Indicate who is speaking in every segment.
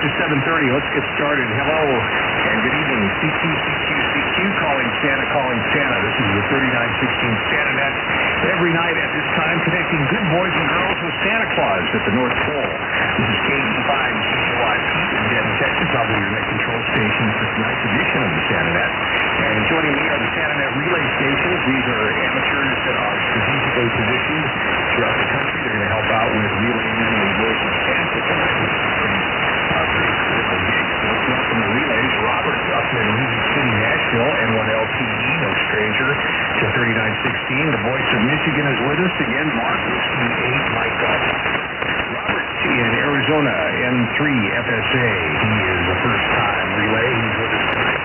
Speaker 1: after 7.30. Let's get started. Hello and good evening. CQ, CQ, CQ, calling Santa, calling Santa. This is the 3916 Santa Net. Every night at this time, connecting good boys and girls with Santa Claus at the North Pole. This is KE5 GYP in Denton, Texas. I'll your net control station for tonight's edition of the Santa Net. And joining me are the Santa Net relay stations. These are amateurs that are strategically positioned throughout the country. They're going to help out with relaying the voice of Santa tonight. Uh, the. Robert in Music City, Nashville, N1LPE, no stranger to 3916. The voice of Michigan is with us again. Mark, Whiskey 8, Mike. Robert in Arizona, N3 FSA. He is a first-time relay. He's with us tonight.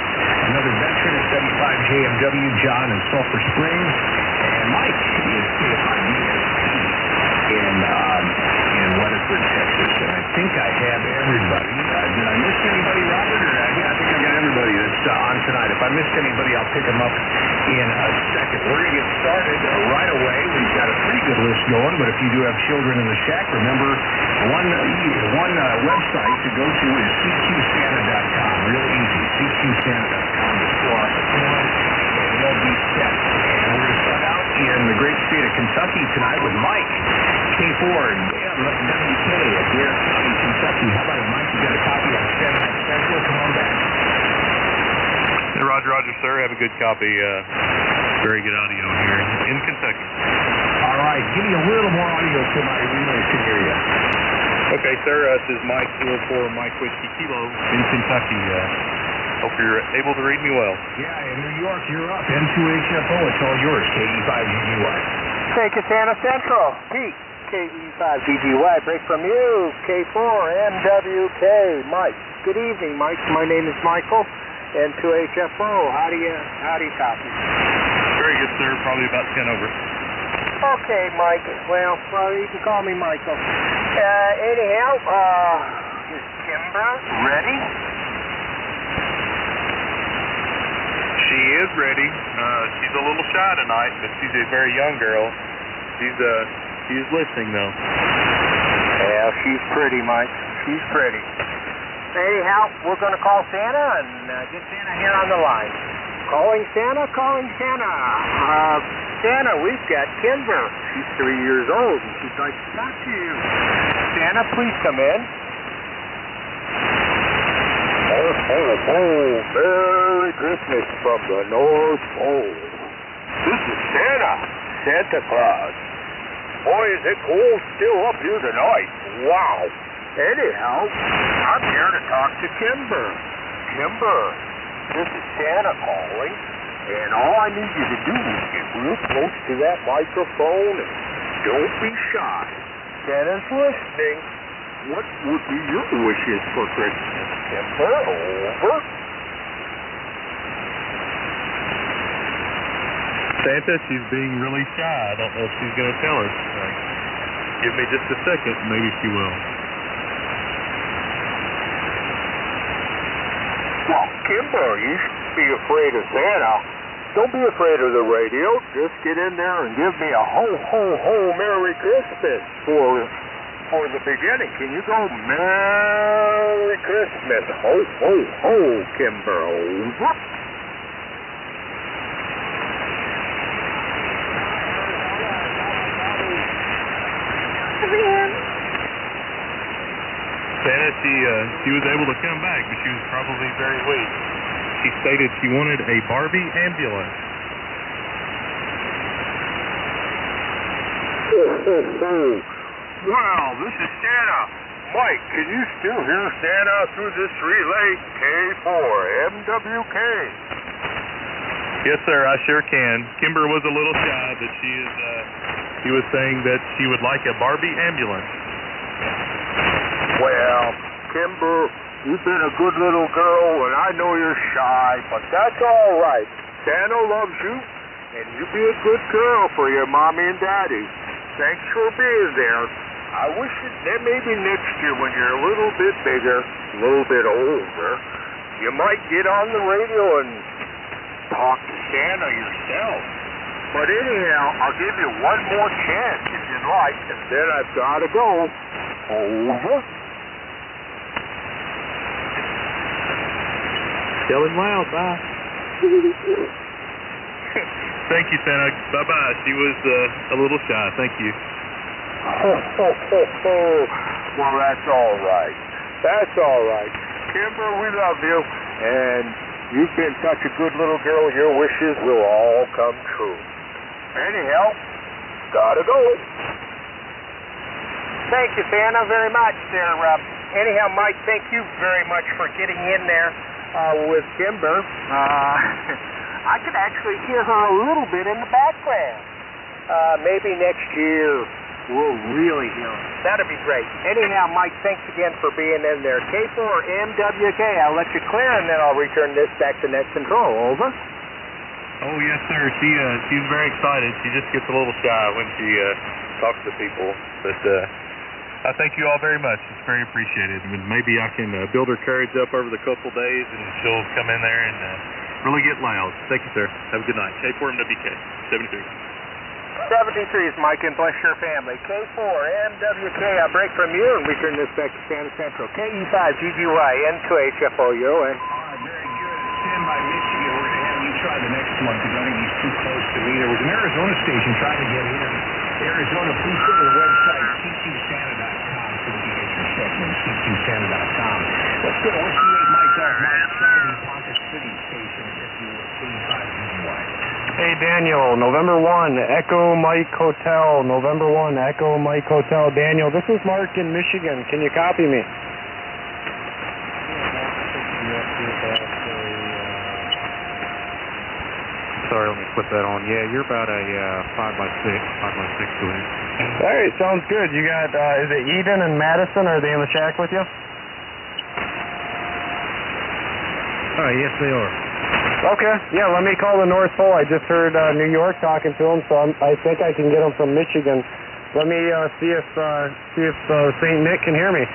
Speaker 1: Another veteran at 75 JMW, John in Sulphur Springs. And Mike is in, um, in Weatherford, Texas. And I think I have everybody. Uh, did I miss anybody, Robert? Or, uh, yeah, I think I got everybody that's uh, on tonight. If I missed anybody, I'll pick them up in a second. We're going to get started uh, right away. We've got a pretty good list going, but if you do have children in the shack, remember one, uh, one uh, website to go to is cqsanta.com. Real easy, cqsanta.com. Just fill out the and you'll be set. And we're going to start out in the great state of Kentucky tonight with Mike K4 MWK at Dare County, Kentucky. How about it, Mike? You got a copy of Night Central? Come on back.
Speaker 2: Hey, Roger, Roger, sir. Have a good copy. Uh, very good audio here in Kentucky.
Speaker 1: All right, give me a little more audio so my relays can hear you.
Speaker 2: Okay, sir. Uh, this is Mike 04 Mike Whiskey Kilo in Kentucky. Uh, hope you're able to read me well.
Speaker 1: Yeah, in New York, you're up. N2HFO, it's all yours. KE5GGY.
Speaker 3: Take Katana Central. Pete, KE5GGY. Break from you, K4MWK. Mike. Good evening, Mike. My name is Michael. N2HFO. How do you, how do you copy?
Speaker 2: Very good, sir. Probably about 10 over.
Speaker 3: Okay, Mike. Well, well, you can call me Michael. Uh, anyhow, uh, is Kimber ready?
Speaker 2: She is ready. Uh, she's a little shy tonight, but she's a very young girl. She's uh, she's listening though.
Speaker 3: Yeah, she's pretty, Mike. She's pretty. Anyhow, we're going to call Santa and uh, get Santa here on the line. Calling Santa, calling Santa. Uh, Santa, we've got Kimber. She's three years old and she'd like to talk to you. Santa, please come in.
Speaker 4: Oh, Merry Christmas from the North Pole. This is Santa, Santa Claus. Boy, is it cold still up here tonight. Wow.
Speaker 3: Anyhow, I'm here to talk to Kimber. Kimber, this is Santa calling, and all I need you to do is get real close to that microphone and don't be shy. Santa's listening. What would be your wishes for Christmas? Kimber, over.
Speaker 2: Santa, she's being really shy. I don't know if she's going to tell us. Give me just a second, maybe she will.
Speaker 4: Well, Kimber, you shouldn't be afraid of Santa. Don't be afraid of the radio. Just get in there and give me a ho, ho, ho, Merry Christmas for for the beginning. Can you go Merry Christmas? Ho, ho, ho, Kimber. Over.
Speaker 2: Santa, she uh, she was able to come back, but she was probably very weak. She stated she wanted a Barbie ambulance.
Speaker 4: Wow, this is Santa. Mike, can you still hear Santa through this relay? K4MWK.
Speaker 2: Yes, sir, I sure can. Kimber was a little shy, but she is. Uh, she was saying that she would like a Barbie ambulance.
Speaker 4: Well, Kimber, you've been a good little girl, and I know you're shy, but that's all right. Santa loves you, and you be a good girl for your mommy and daddy. Thanks for being there. I wish that maybe next year when you're a little bit bigger, a little bit older, you might get on the radio and talk to Santa yourself. But anyhow, I'll give you one more chance if you'd like, and then I've got to go. Over.
Speaker 5: Tell him loud. Bye.
Speaker 2: Thank you, Santa. Bye bye. She was uh, a little shy. Thank you.
Speaker 4: Well, that's all right. That's all right. Kimber, we love you. And you've been such a good little girl. Your wishes will all come true. Anyhow, gotta go. Thank you, Santa, very much there. Uh, anyhow, Mike, thank you very much for getting in there uh, with Kimber. Uh, I could actually hear her a little bit in the background. Uh, maybe next year we'll really hear her. That'd be great. Anyhow, Mike, thanks again for being in there. K4MWK, I'll let you clear and then I'll return this back to net control. Over.
Speaker 2: Oh yes, sir. She uh, she's very excited. She just gets a little shy when she uh, talks to people. But uh, I thank you all very much. It's very appreciated. I mean, maybe I can uh, build her courage up over the couple days, and she'll come in there and uh, really get loud. Thank you, sir. Have a good night. K4MWK 73.
Speaker 4: 73 is Mike, and bless your family. K4MWK, I break from you and we turn this back to Santa Central. KE5GGY, N2HFOU, and
Speaker 1: All right, very good. Stand by Michigan. We're going to have you try the next one because I think he's too close to me. There was an Arizona station trying to get in. Arizona, please go to the website, cqsanta.com, so we can get your segment, cqsanta.com. Let's go to What's the eight Mike Golf, Mike Sheldon, Ponca City Station, if you will, K5GGY.
Speaker 6: Hey Daniel, November 1, Echo Mike Hotel, November 1, Echo Mike Hotel. Daniel, this is Mark in Michigan. Can you copy me?
Speaker 5: Sorry, let me put that on. Yeah, you're about a uh, 5 by 6 5 by 6 to it.
Speaker 6: All right, sounds good. You got, uh, is it Eden and Madison? Are they in the shack with you?
Speaker 5: Oh, yes, they are.
Speaker 6: Okay, yeah, let me call the North Pole. I just heard uh, New York talking to them, so I'm, I think I can get them from Michigan. Let me uh, see if uh, see if uh, Saint Nick can hear me.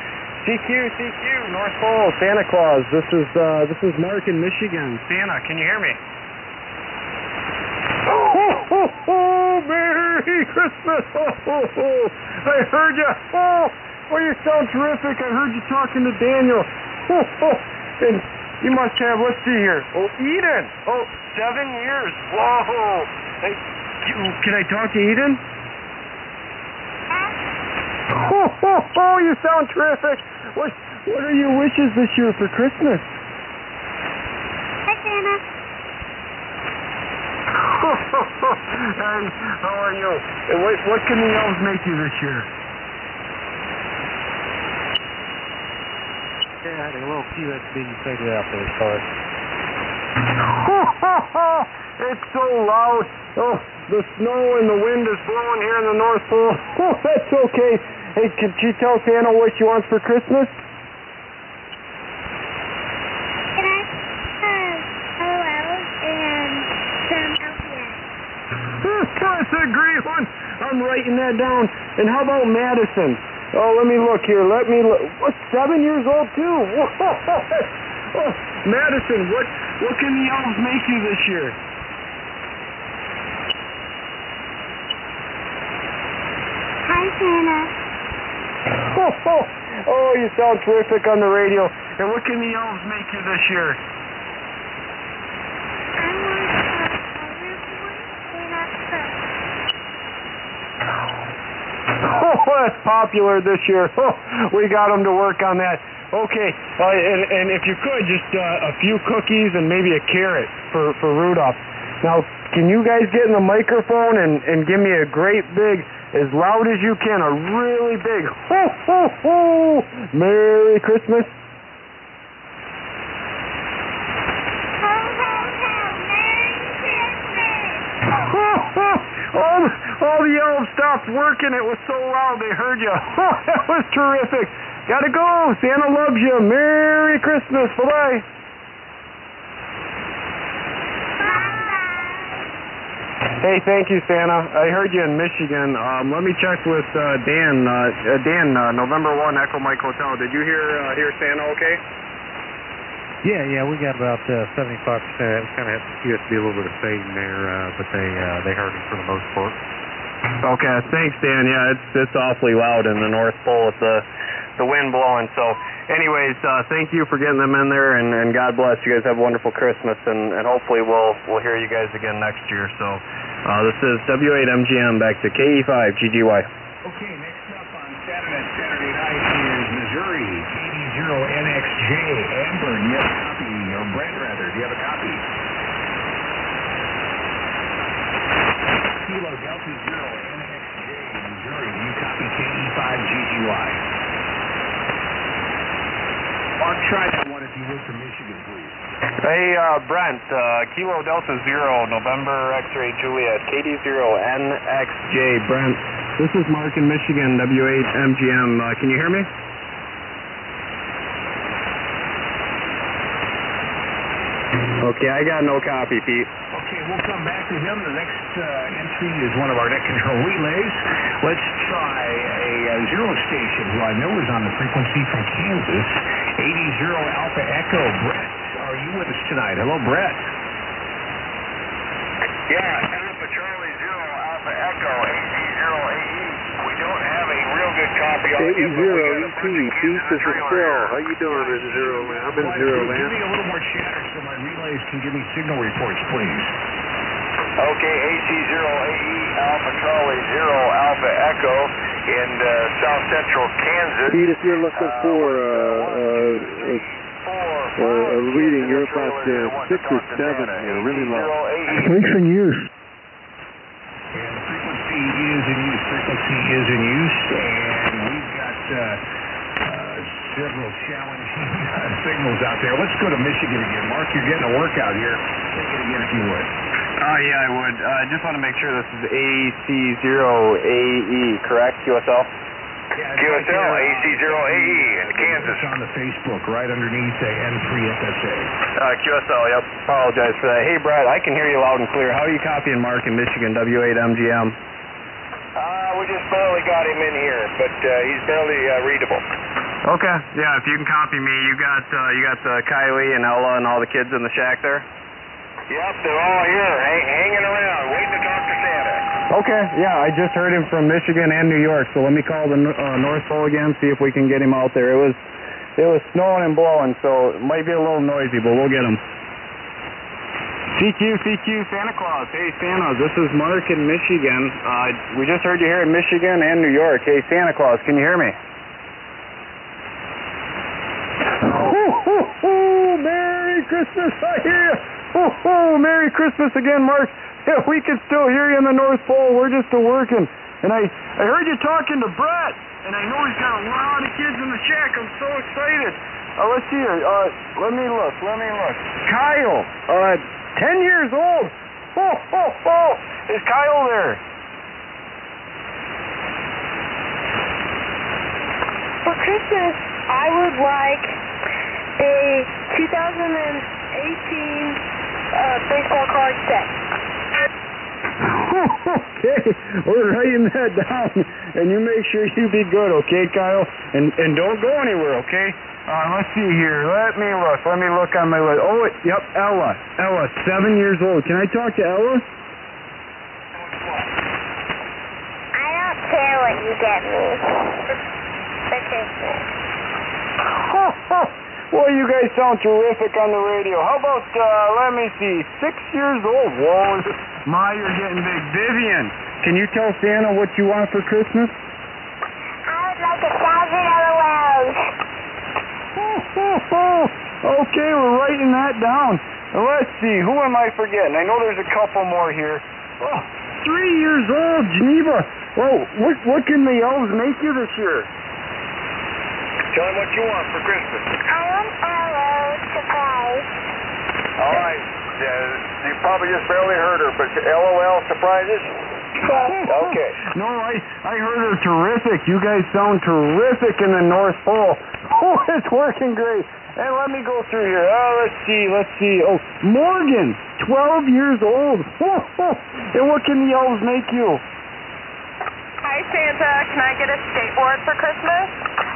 Speaker 6: CQ, CQ, North Pole, Santa Claus. This is uh, this is Mark in Michigan. Santa, can you hear me? Oh, oh, oh, Merry Christmas! Oh, oh, oh. I heard you. Oh, oh, you sound terrific. I heard you talking to Daniel. Oh, oh. And you must have, let's see here. Oh, Eden. Oh, seven years. Whoa. Hey, you, can I talk to Eden? Oh, oh, oh, you sound terrific. What, what are your wishes this year for Christmas?
Speaker 7: Hi, Santa.
Speaker 6: hey, how are you? And what, what can the elves make you this year?
Speaker 5: Yeah, I had a little QSB figured out there, sorry.
Speaker 6: it's so loud. Oh, the snow and the wind is blowing here in the North Pole. Oh, that's okay. Hey, can you tell Santa what she wants for Christmas?
Speaker 7: Can I have LOLs and some LPS?
Speaker 6: That's a great one. I'm writing that down. And how about Madison? Oh, let me look here. Let me look. What, seven years old too? Whoa. Oh, Madison, what what can the elves make you this year?
Speaker 7: Hi, Santa.
Speaker 6: Oh, oh, oh, you sound terrific on the radio. And what can the elves make you this year?
Speaker 7: I want a hoverboard and a
Speaker 6: Oh, popular this year. Oh, we got them to work on that. Okay, uh, and, and if you could, just uh, a few cookies and maybe a carrot for, for Rudolph. Now, can you guys get in the microphone and, and give me a great big, as loud as you can, a really big ho, ho, ho, Merry Christmas?
Speaker 7: Ho, ho, ho. Merry Christmas.
Speaker 6: all, elves stopped working. It was so loud they heard you. Oh, that was terrific. Gotta go. Santa loves you. Merry Christmas. Bye bye. Hey, thank you, Santa. I heard you in Michigan. Um, let me check with uh, Dan. Uh, uh, Dan, uh, November one, Echo Mike Hotel. Did you hear uh, hear Santa? Okay.
Speaker 5: Yeah, yeah, we got about uh, 75%. Kind of had to QSB, a little bit of fading there, but they they heard him for the most part.
Speaker 6: Okay. Thanks, Dan. Yeah, it's it's awfully loud in the North Pole. with the the wind blowing. So, anyways, uh, thank you for getting them in there, and, and God bless you guys. Have a wonderful Christmas, and, and hopefully we'll we'll hear you guys again next year. So, uh, this is W8MGM back to KE5 GGY.
Speaker 1: Okay, next up on Saturday, Saturday night is Missouri, KD0NXJ. Amber, do you have a copy? Or Brent, rather, do you have a copy? Kilo Delta Zero NXJ, Missouri. Do you copy KE5 GGY? Mark, try that one if you would from Michigan, please.
Speaker 6: Hey, uh, Brent, uh, Kilo Delta Zero, November X-ray Juliet, KD0NXJ. Brent, this is Mark in Michigan, W8MGM. Uh, can you hear me? Okay, I got no copy, Pete.
Speaker 1: Okay, we'll come back to him. The next uh, entry is one of our net control relays. Let's try a uh, zero station who I know is on the frequency from Kansas. 80 Alpha Echo. Brett, are you with us tonight? Hello, Brett.
Speaker 3: Yeah, Alpha Charlie Zero Alpha Echo AC0AE. We don't have a real good copy on it. but we got a bunch of Kansas
Speaker 4: this is
Speaker 3: trailer
Speaker 4: Phil. How you doing in Zero Land? I'm in
Speaker 1: Well,
Speaker 4: Zero
Speaker 1: Give me a little more chatter so my relays can give me signal reports, please.
Speaker 3: Okay, AC0AE Alpha Charlie Zero Alpha Echo in uh, south central Kansas.
Speaker 4: Pete, if you're looking for uh,
Speaker 3: one, two, Four,
Speaker 4: a
Speaker 3: five
Speaker 4: reading,
Speaker 3: kids
Speaker 4: you're
Speaker 3: the
Speaker 4: about
Speaker 3: trailer
Speaker 4: uh, six or seven
Speaker 3: Santa.
Speaker 4: here, really low.
Speaker 3: AC0AE.
Speaker 6: in use.
Speaker 1: And the frequency is in use. Frequency is in use, and we've got uh, uh, several challenging uh, signals out there. Let's go to Michigan again. Mark, you're getting a workout here. Take it again if you would.
Speaker 6: Uh, yeah, I would. I uh, just want to make sure this is AC0AE, correct, QSL?
Speaker 1: Yeah,
Speaker 3: QSL,
Speaker 1: right.
Speaker 3: AC0AE in Kansas.
Speaker 1: It's on the Facebook, right underneath the N3FSA.
Speaker 6: Uh, QSL, yep. Apologize for that. Hey, Brad, I can hear you loud and clear. How are you copying Mark in Michigan, W8MGM?
Speaker 3: Uh, we just barely got him in here, but uh, he's barely uh, readable.
Speaker 6: Okay. Yeah, if you can copy me, you got uh, you got uh, Kylie and Ella and all the kids in the shack there.
Speaker 3: Yep, they're all here, hang, hanging around, waiting to talk to Santa.
Speaker 6: Okay. Yeah, I just heard him from Michigan and New York, so let me call the uh, North Pole again, see if we can get him out there. It was it was snowing and blowing, so it might be a little noisy, but we'll get him. CQ, CQ, Santa Claus. Hey, Santa, this is Mark in Michigan. Uh, we just heard you here in Michigan and New York. Hey, Santa Claus, can you hear me? Oh, Merry Christmas, I hear you. Oh, oh, Merry Christmas again, Mark. Yeah, we can still hear you in the North Pole. We're just a working. And I, I heard you talking to Brett, and I know he's got a lot of kids in the shack. I'm so excited. Uh, let's see here. Uh, let me look. Let me look. Kyle, uh, 10 years old. Oh, oh, oh. Is Kyle there?
Speaker 7: For Christmas, I would like 2018 uh, baseball card set.
Speaker 6: okay, we're writing that down, and you make sure you be good, okay, Kyle? And and don't go anywhere, okay? Uh, let's see here. Let me look. Let me look on my list. Oh, it- yep, Ella. Ella, seven years old. Can I talk to Ella?
Speaker 7: I don't care what you get me for Christmas.
Speaker 6: Boy, you guys sound terrific on the radio. How about, uh, let me see, six years old? Whoa, my, you're getting big. Vivian, can you tell Santa what you want for Christmas?
Speaker 7: I would like a thousand LOLs.
Speaker 6: okay, we're writing that down. Let's see, who am I forgetting? I know there's a couple more here. Oh, three years old, Geneva. Whoa, what, what can the elves make you this year?
Speaker 3: Tell him what you want for Christmas.
Speaker 7: I want LO surprise.
Speaker 3: All right. Uh, you probably just barely heard her, but LOL surprises? Okay.
Speaker 6: No, I, I heard her terrific. You guys sound terrific in the North Pole. Oh, it's working great. And let me go through here. Oh, let's see, let's see. Oh, Morgan, 12 years old. And what can the elves make you?
Speaker 8: Hi, Santa. Can I get a skateboard for Christmas?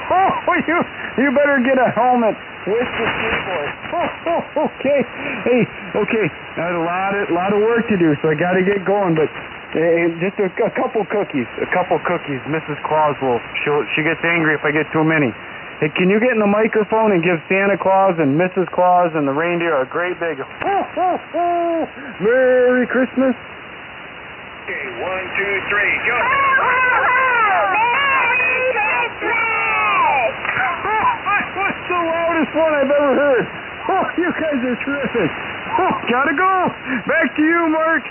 Speaker 6: Oh, you you better get a helmet with the skateboard. Oh, okay. Hey, okay. I had a lot of lot of work to do, so I got to get going. But And just a, a couple cookies. A couple cookies. Mrs. Claus will. She she gets angry if I get too many. Hey, can you get in the microphone and give Santa Claus and Mrs. Claus and the reindeer a great big ho ho ho Merry Christmas?
Speaker 3: Okay, one, two, three, go.
Speaker 7: Merry Christmas!
Speaker 6: What's the loudest one I've ever heard? Oh, you guys are terrific. Oh, gotta go. Back to you, Mark.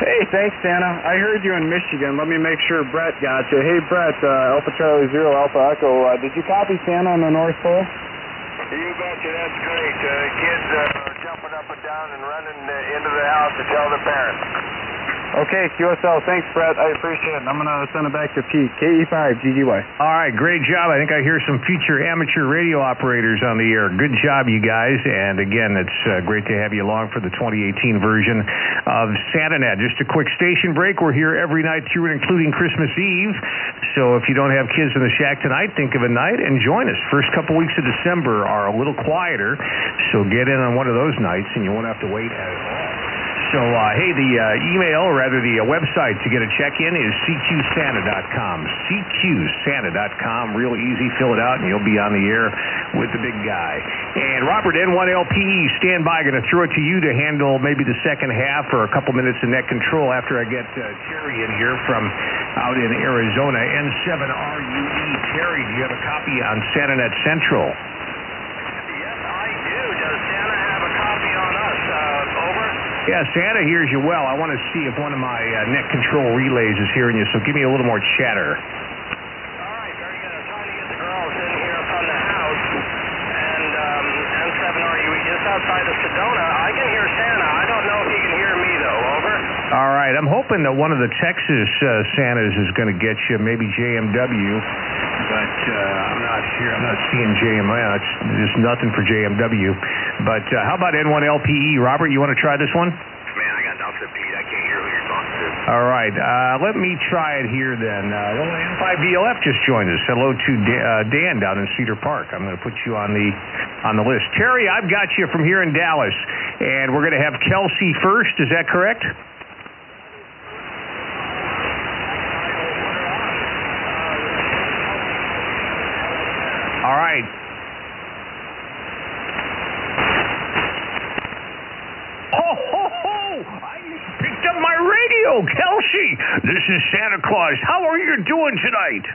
Speaker 6: Hey, thanks, Santa. I heard you in Michigan. Let me make sure Brett got you. Hey, Brett, uh, Alpha Charlie Zero Alpha Echo. Uh, did you copy Santa on the North Pole?
Speaker 3: You betcha, that's great. Uh, kids uh, jumping up and down and running uh, into the house to tell their parents.
Speaker 6: Okay, QSL. Thanks, Brett. I appreciate it. I'm going to send it back to Pete. KE5 GGY.
Speaker 1: All right, great job. I think I hear some future amateur radio operators on the air. Good job, you guys. And again, it's uh, great to have you along for the 2018 version of SantaNet. Just a quick station break. We're here every night through and including Christmas Eve. So if you don't have kids in the shack tonight, think of a night and join us. First couple weeks of December are a little quieter, so get in on one of those nights and you won't have to wait at all. So, uh, hey, the uh, email, or rather the uh, website to get a check-in is cqsanta.com. cqsanta.com. Real easy. Fill it out, and you'll be on the air with the big guy. And Robert, N1LPE, stand by. Going to throw it to you to handle maybe the second half or a couple minutes of net control after I get uh, Terry in here from out in Arizona. N7RUE. Terry, do you have a copy on SantaNet Central?
Speaker 3: Yes, I do. Does Santa have a copy on us? Uh, over?
Speaker 1: Yeah, Santa hears you well. I want to see if one of my uh, net control relays is hearing you, so give me a little more chatter.
Speaker 3: All right, very good. I'm trying to get the in here from the house. And um, N7RUE just outside of Sedona. I can hear Santa. I don't know if he can hear me, though. Over?
Speaker 1: All right, I'm hoping that one of the Texas uh, Santas is going to get you, maybe JMW, but uh, I'm. I'm not seeing JMW. It's just nothing for JMW. But uh, how about N1LPE? Robert, you want to try this one?
Speaker 3: Man, I got nothing, Pete. I can't hear who you're talking to.
Speaker 1: All right, uh, let me try it here then. Uh, well, N5VLF just joined us. Hello to Dan, uh, Dan down in Cedar Park. I'm going to put you on the on the list. Terry, I've got you from here in Dallas, and we're going to have Kelsey first. Is that correct? All right. Ho, ho, ho! I picked up my radio, Kelsey. This is Santa Claus. How are you doing tonight?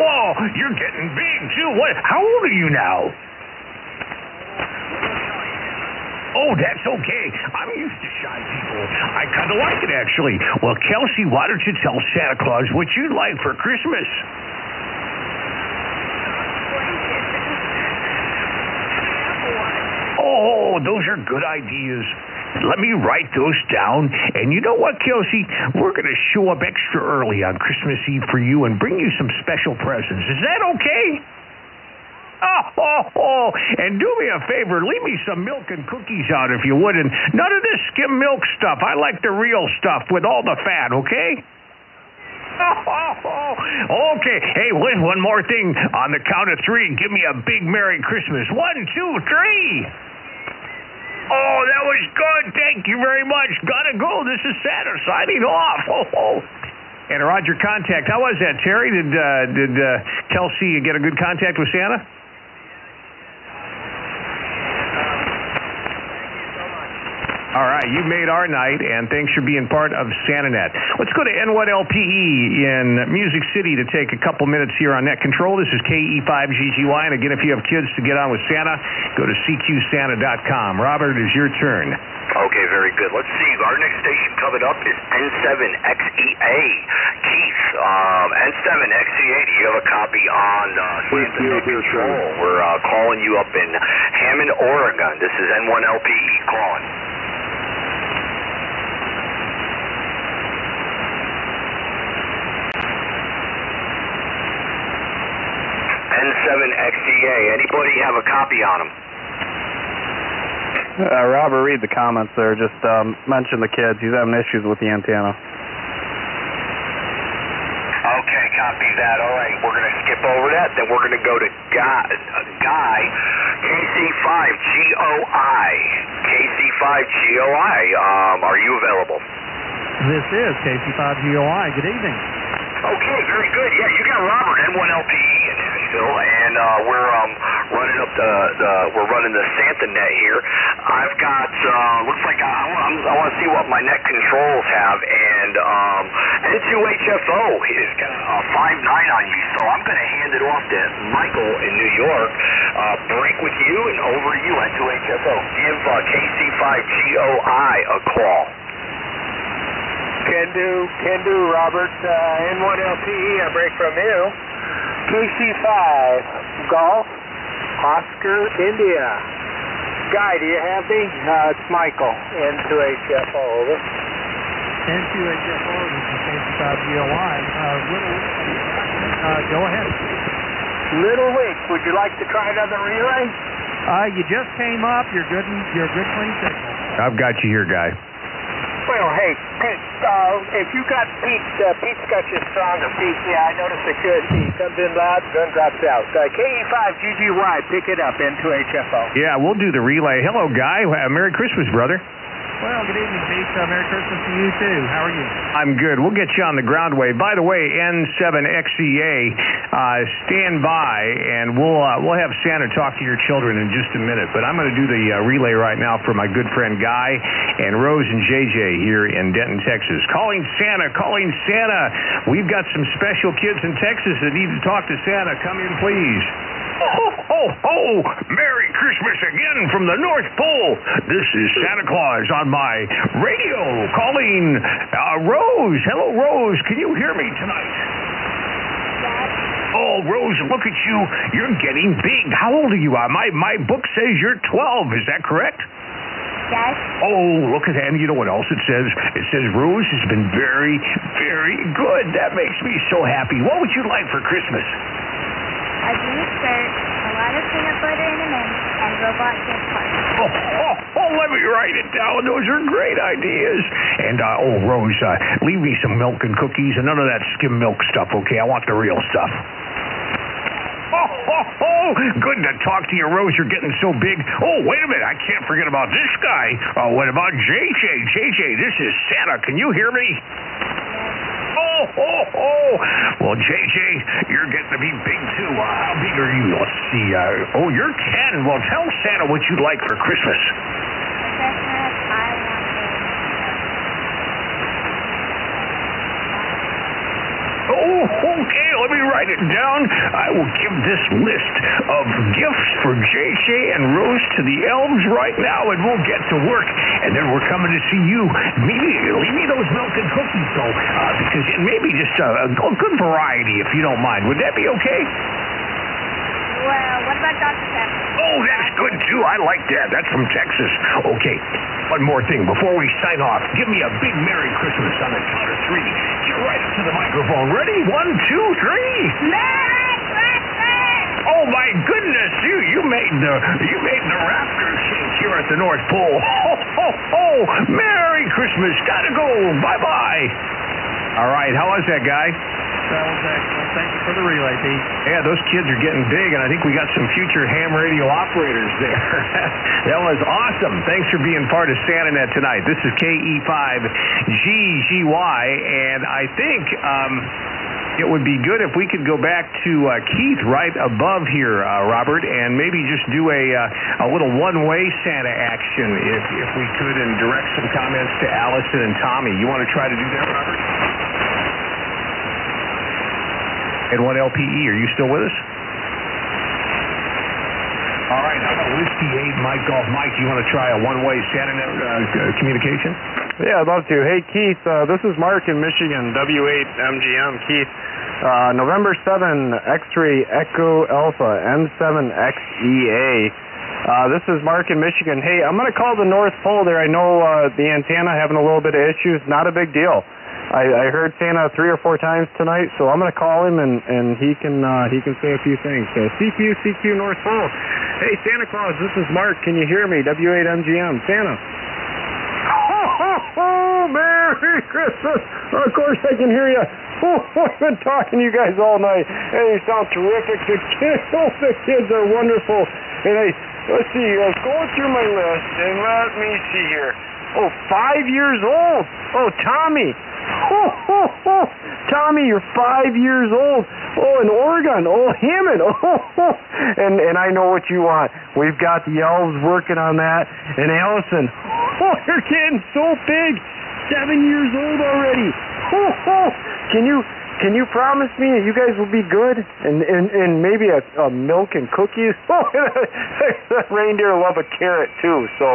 Speaker 1: Oh, you're getting big too. What? How old are you now? Oh, that's okay. I'm used to shy people. I kind of like it actually. Well, Kelsey, why don't you tell Santa Claus what you'd like for Christmas? Oh, those are good ideas. Let me write those down. And you know what, Kelsey? We're going to show up extra early on Christmas Eve for you and bring you some special presents. Is that okay? Oh, oh, oh. And do me a favor, leave me some milk and cookies out if you would. And none of this skim milk stuff. I like the real stuff with all the fat, okay? Oh. Okay. Hey, one, one more thing. On the count of three, give me a big Merry Christmas. One, two, three. Oh, that was good. Thank you very much. Gotta go. This is Santa signing off. Oh, oh. And Roger, contact. How was that, Terry? Did uh, did uh, Kelsey get a good contact with Santa? All right, you made our night, and thanks for being part of SantaNet. Let's go to N1LPE in Music City to take a couple minutes here on Net Control. This is KE5GGY, and again, if you have kids to get on with Santa, go to CQSanta.com. Robert, it is your turn.
Speaker 3: Okay, very good. Let's see. Our next station coming up is N7XEA. Keith, um, N7XEA, do you have a copy on uh, Santa Net Control? We're uh, calling you up in Hammond, Oregon. This is N1LPE calling. N7XEA. Anybody have a copy on them?
Speaker 6: Uh, Robert, read the comments there. Just um, mention the kids. He's having issues with the antenna.
Speaker 3: Okay, Copy that. All right, we're going to skip over that. Then we're going to go to Guy, uh, Guy KC5GOI. KC5GOI, um, are you available?
Speaker 5: This is KC5GOI. Good evening.
Speaker 3: Okay, very good. Yeah, you got Robert N1LPE in Nashville, and uh, we're um, running up the, the we're running the Santa net here. I've got uh, looks like I, I want to see what my net controls have, and um, N2HFO is got a five nine on you, so I'm going to hand it off to Michael in New York. Uh, break with you and over to you N2HFO. Give uh, KC5GOI a call.
Speaker 4: Can do, can do, Robert. Uh, N1LPE, I break from you. KC5, Golf, Oscar, India. Guy, do you have me? Uh, it's Michael, N2HFO, over.
Speaker 5: N2HFO, this is KC5GOI. Uh, Little, uh, go ahead.
Speaker 4: Little Week, would you like to try another relay?
Speaker 5: Uh, you just came up. You're good. You're a good, clean signal.
Speaker 1: I've got you here, guy.
Speaker 4: Well, hey, Pete, uh, if you got Pete, uh, Pete's got you stronger, Pete. Yeah, I noticed it good. He comes in loud, gun drops out. Uh, KE5GGY, pick it up, N2HFO.
Speaker 1: Yeah, we'll do the relay. Hello, guy. Uh, Merry Christmas, brother.
Speaker 5: Well, good evening, Pete. Uh, Merry Christmas to you too. How are you?
Speaker 1: I'm good. We'll get you on the ground wave. By the way, N7XEA, uh, stand by, and we'll uh, we'll have Santa talk to your children in just a minute. But I'm going to do the uh, relay right now for my good friend Guy and Rose and JJ here in Denton, Texas. Calling Santa, calling Santa. We've got some special kids in Texas that need to talk to Santa. Come in, please. Oh, oh, oh! Merry Christmas again from the North Pole. This is Santa Claus on my radio calling uh, Rose. Hello, Rose. Can you hear me tonight? Oh, Rose, look at you. You're getting big. How old are you? Uh, my, my book says you're 12. Is that correct?
Speaker 7: Yes.
Speaker 1: Oh, look at that. And you know what else it says? It says Rose has been very, very good. That makes me so happy. What would you like for Christmas?
Speaker 7: A a lot of peanut butter M&Ms, and robot.
Speaker 1: Oh, oh, oh, let me write it down. Those are great ideas. And, uh, oh, Rose, uh, leave me some milk and cookies and none of that skim milk stuff, okay? I want the real stuff. Oh, oh, oh, good to talk to you, Rose. You're getting so big. Oh, wait a minute. I can't forget about this guy. Uh, what about JJ? JJ, this is Santa. Can you hear me? Oh, oh. Well, JJ, you're getting to be big too. Uh, how big are you? Let's see. Uh, oh, you're 10. Well, tell Santa what you'd like. For Christmas,
Speaker 7: I want
Speaker 1: Oh, okay. Let me write it down. I will give this list of gifts for JJ and Rose to the elves right now, and we'll get to work. And then we're coming to see you. Maybe leave me those milk and cookies, though, uh, because and maybe just a, a good variety, if you don't mind. Would that be okay?
Speaker 7: Well, what about Dr. Pepper?
Speaker 1: Oh, that's good too. I like that. That's from Texas. Okay, one more thing before we sign off. Give me a big Merry Christmas on the count of three. Get right up to the microphone. Ready? One, two, three.
Speaker 7: Merry Christmas!
Speaker 1: Oh my goodness, you you made the you made the rafters shake here at the North Pole. Oh, oh, oh. Merry Christmas. Gotta go. Bye bye. All right, how was that guy?
Speaker 5: That was excellent. Thank you for the relay, Pete.
Speaker 1: Yeah, those kids are getting big, and I think we got some future ham radio operators there. that was awesome. Thanks for being part of SantaNet tonight. This is KE5GGY, and I think um, it would be good if we could go back to uh, Keith right above here, uh, Robert, and maybe just do a uh, a little one-way Santa action if if we could, and direct some comments to Allison and Tommy. You want to try to do that, Robert? And what LPE? Are you still with us? All right, how about Whiskey 8 Mike Golf Mike? Do you want to try a one-way Santa uh, uh, communication?
Speaker 6: Yeah, I'd love to. Hey, Keith, uh, this is Mark in Michigan, W8MGM. Keith, uh, November 7, X-ray Echo Alpha, N7XEA. Uh, this is Mark in Michigan. Hey, I'm going to call the North Pole there. I know uh, the antenna having a little bit of issues. Not a big deal. I, I heard Santa three or four times tonight, so I'm going to call him and, and he can uh, he can say a few things. So CQ CQ North Pole. Hey Santa Claus, this is Mark. Can you hear me? W8MGM. Santa. Oh, Merry Christmas! Of course I can hear you. I've been talking to you guys all night. Hey, you sound terrific. The kids, oh, the kids are wonderful. And hey, let's see. I was going through my list, and let me see here. Oh, five years old. Oh, Tommy. Tommy, you're five years old. Oh, in Oregon. Oh, Hammond. Oh, oh. and and I know what you want. We've got the elves working on that. And Allison. Oh, you're getting so big. Seven years old already. Oh, oh. Can you can you promise me that you guys will be good and and, and maybe a, a milk and cookies? Reindeer love a carrot too. So,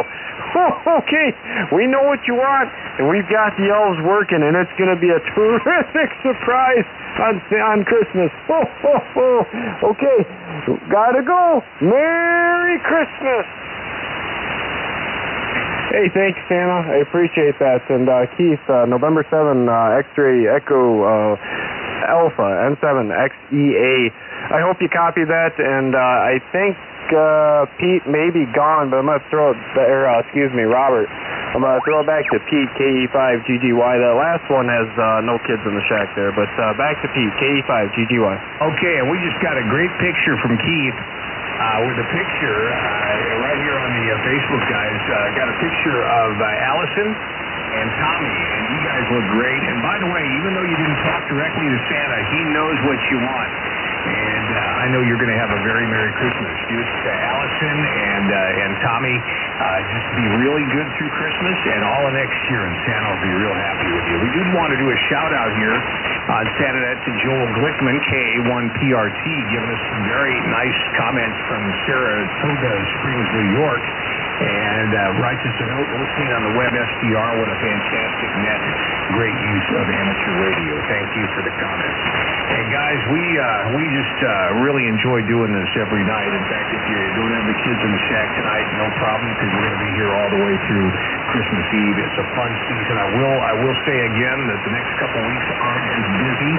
Speaker 6: okay, we know what you want, and we've got the elves working, and it's going to be a terrific surprise on on Christmas. Okay, gotta go. Merry Christmas. Hey, thanks, Santa. I appreciate that. And uh, Keith, uh, November 7, uh, X-ray Echo uh, Alpha N7XEA. I hope you copy that. And uh, I think uh, Pete may be gone, but I'm going to throw it, or, uh, excuse me, Robert. I'm going to throw it back to Pete, KE5GGY. That last one has uh, no kids in the shack there, but uh, back to Pete, KE5GGY.
Speaker 1: Okay, and we just got a great picture from Keith uh, with a picture uh, right here on the uh, Facebook, guys. Uh, got a picture of uh, Allison and Tommy, and you guys look great. And by the way, even though you didn't talk directly to Santa, he knows what you want. And uh, I know you're going to have a very Merry Christmas. Just uh, Allison and uh, and Tommy, uh, just be really good through Christmas and all of next year, and Santa will be real happy with you. We did want to do a shout out here on Saturday to Joel Glickman, KA1PRT, giving us some very nice comments from Saratoga Springs, New York. And uh, writes us a listening on the web SDR. What a fantastic net. Great use of amateur radio. Thank you for the comments. And guys, we uh, we just uh, really enjoy doing this every night. In fact, if you don't have the kids in the shack tonight, no problem because we're going to be here all the way through Christmas Eve. It's a fun season. I will I will say again that the next couple weeks aren't as busy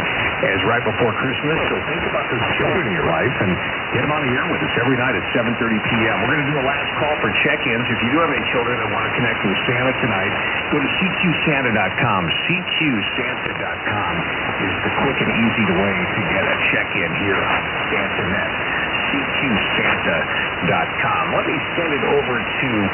Speaker 1: as right before Christmas. So think about those children in your life and get them on the air with us every night at 7:30 p.m. We're going to do a last call for check-ins. If you do have any children that want to connect with Santa tonight, go to cqsanta.com. cqsanta.com is the quick and easy way to get a check-in here on SantaNet. cqsanta.com. Let me send it over to uh,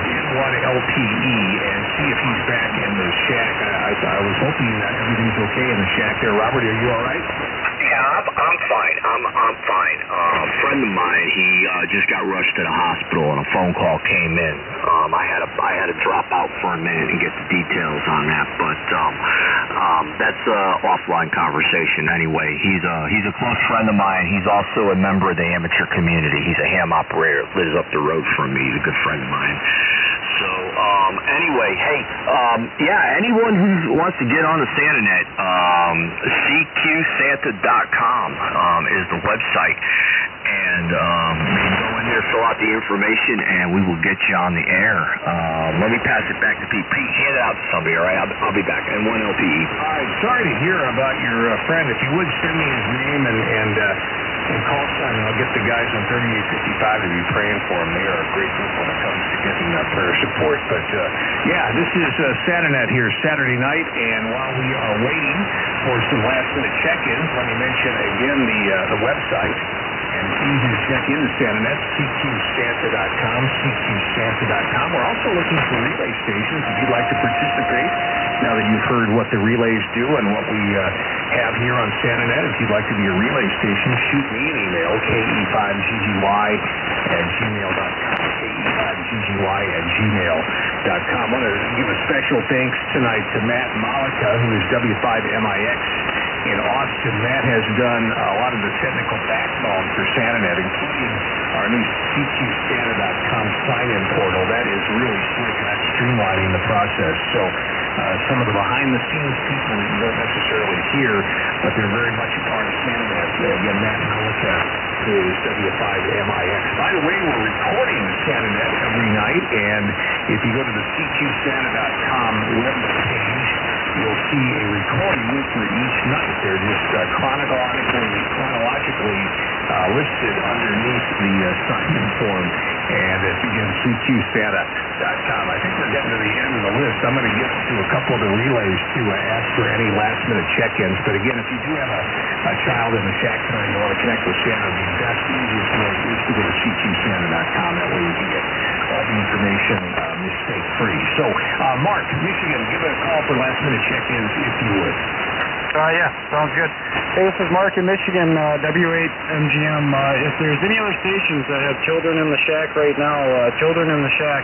Speaker 1: Dan1 LPE and see if he's back in the shack. I, I, I was hoping that everything's okay in the shack there. Robert, are you all right?
Speaker 3: Yeah, I'm, fine. I'm I'm fine. Uh, a friend of mine, he uh, just got rushed to the hospital, and a phone call came in. Um, I had a I had to drop out for a minute and get the details on that, but um, um, that's a offline conversation anyway. He's a he's a close friend of mine. He's also a member of the amateur community. He's a ham operator. Lives up the road from me. He's a good friend of mine. Um, anyway, hey, um, yeah, anyone who wants to get on the SantaNet, um, CQSanta.com um, is the website. And um, you go in there, fill out the information, and we will get you on the air. Um, let me pass it back to Pete. Pete, hand it out to somebody, all right? I'll, I'll be back. And one LPE.
Speaker 1: All right. Sorry to hear about your uh, friend. If you would send me his name and and, uh, call sign, I'll get the guys on 3855 to be praying for them. They are group when it comes to getting uh, prayer support. But uh, yeah, this is uh, SantaNet here Saturday night, and while we are waiting for some last minute check-ins, let me mention again the uh, the website. And easy to check into SantaNet, cqsanta.com, cqsanta.com. We're also looking for relay stations if you'd like to participate. Now that you've heard what the relays do and what we uh, have here on SantaNet, if you'd like to be a relay station, shoot me an email, ke5ggy at gmail.com, ke5ggy at gmail.com. I want to give a special thanks tonight to Matt Malika, who is W5MIX in Austin. Matt has done a lot of the technical backbone for SantaNet, including our new CQSanta.com sign-in portal. That is really slick, and that's streamlining the process. So some of the behind-the-scenes people you don't necessarily hear, but they're very much a part of. So again, Matt Malika is W5MIX. By the way, we're recording SantaNet every night, and if you go to the CQSanta.com web page, you'll see a recording for each night. They're just uh, chronologically, chronologically uh, listed underneath the uh, sign-in form And again, CQSanta.com. I think we're getting to the end of the list. I'm going to get to a couple of the relays to uh, ask for any last minute check ins. But again, if you do have a, a child in the shack tonight and you want to connect with Santa, the best, easiest way is to go to CQSanta.com. That way you can get all the information uh, mistake free. So, uh, Mark, Michigan, give it a call for last minute check ins if you would.
Speaker 6: Uh, yeah, sounds good. Hey, this is Mark in Michigan, uh, W8MGM. Uh, if there's any other stations that have children in the shack right now, uh, children in the shack,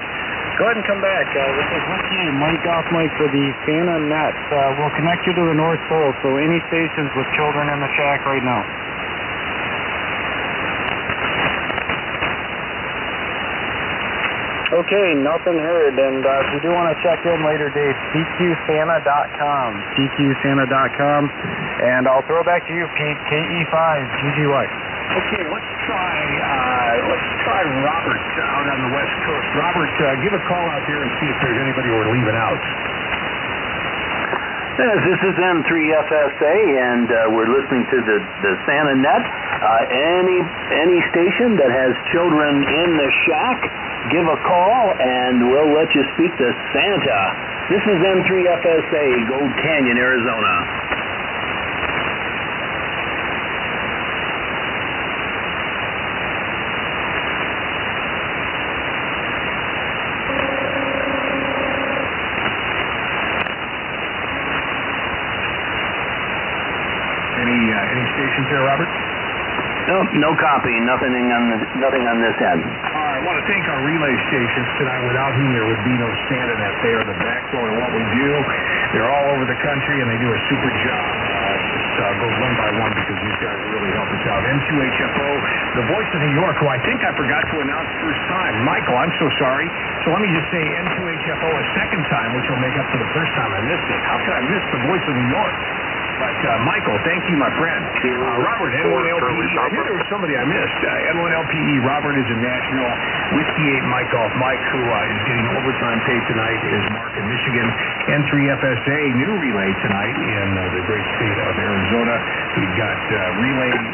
Speaker 6: go ahead and come back. Uh, this is Whiskey Mike off Mike for the Santa Net. Uh, we'll connect you to the North Pole, so any stations with children in the shack right now. Okay, nothing heard. And uh, if you do want to check in later, Dave, CQSanta.com. CQSanta.com. And I'll throw it back to you, Pete. KE5GGY.
Speaker 1: Okay, let's try uh, let's try Robert out on the West Coast. Robert, uh, give a call out there and see if there's anybody we're leaving out.
Speaker 9: Yes, this is N3FSA, and uh, we're listening to the, the Santa Net. Uh, any any station that has children in the shack, give a call, and we'll let you speak to Santa. This is N3FSA, Gold Canyon, Arizona.
Speaker 1: Any uh, any stations there, Robert?
Speaker 9: No, no copy. Nothing on the, nothing on this end.
Speaker 1: I want to thank our relay stations tonight, without whom there would be no Santa Net. They are the backbone of what we do. They're all over the country, and they do a super job. Uh, uh, one by one because these guys really help us out. N2HFO, the voice of New York, who I think I forgot to announce first time. Michael, I'm so sorry. So let me just say N2HFO a second time, which will make up for the first time I missed it. How could I miss the voice of New York? But uh, Michael, thank you, my friend. Uh, Robert, N1LPE. I knew there was somebody I missed. Uh, N1LPE. Robert is in Nashville. Whiskey 8 Mike off. Mike, who uh, is getting overtime pay tonight, is Mark in Michigan. N3FSA new relay tonight in uh, the great state of Arizona. We've got uh, relay in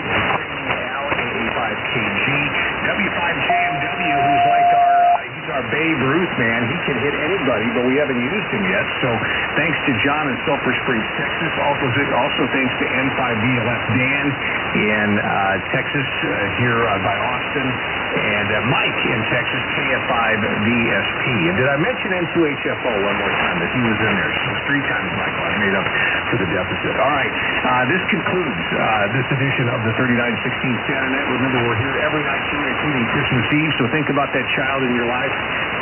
Speaker 1: Alan A5KG. W5JMW, who's our Babe Ruth man. He can hit anybody, but we haven't used him yet. So thanks to John in Sulphur Springs, Texas. Also, also thanks to N5VLF Dan in uh, Texas, uh, here uh, by Austin, and uh, Mike in Texas, KF5VSP. And did I mention N2HFO one more time that he was in there? So three times, Michael. I made up for the deficit. All right. Uh, this concludes uh, this edition of the 3916 Santa Net. Remember, we're here every night, including Christmas Eve. So think about that child in your life,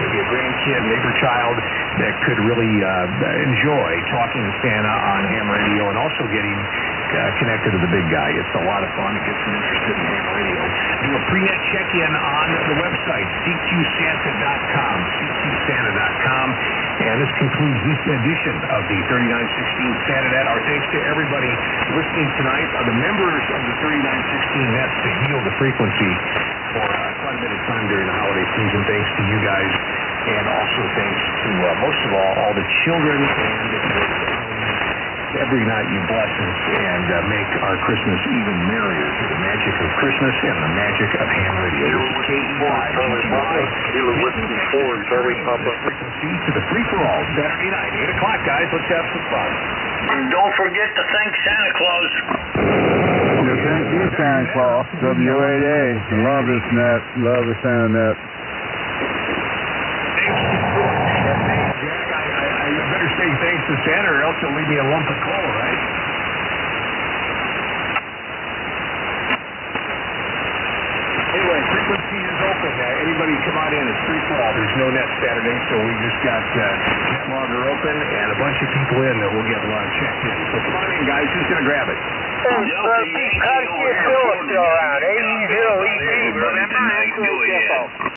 Speaker 1: maybe a grandkid, neighbor child that could really uh, enjoy talking to Santa on ham radio and also getting uh, connected to the big guy. It's a lot of fun. It gets them interested in ham radio. Do a pre-net check-in on the website, cqsanta.com, cqsanta.com. And this concludes this edition of the 3916 Santa Net. Our thanks to everybody listening tonight. Are the members of the 3916 Nets to heal the frequency for uh, quite a bit of time during the holiday season. Thanks to you guys, and also thanks to uh, most of all all the children and every night you bless us and uh, make our Christmas even merrier through the magic of Christmas and the magic of ham radio. This is KEY.
Speaker 4: Kilo Whiskey 4, Charlie Papa.
Speaker 1: Frequency to the free for all Saturday night, 8 o'clock, guys. Let's have some fun.
Speaker 9: And don't forget to thank Santa Claus.
Speaker 10: Thank you, Santa Claus. W8A. Love this net. Love the Santa net.
Speaker 1: to center, or else he'll leave me a lump of coal, right? Anyway, frequency is open. Uh, anybody come on in. It's free for. There's no net Saturday, so we just got uh, net logger open and a bunch of people in that will get a lot checked in. So come on in, guys. Who's going to grab it?
Speaker 3: Hey, uh, Pete, how to get Phillips around? 80 EG, remember? That's what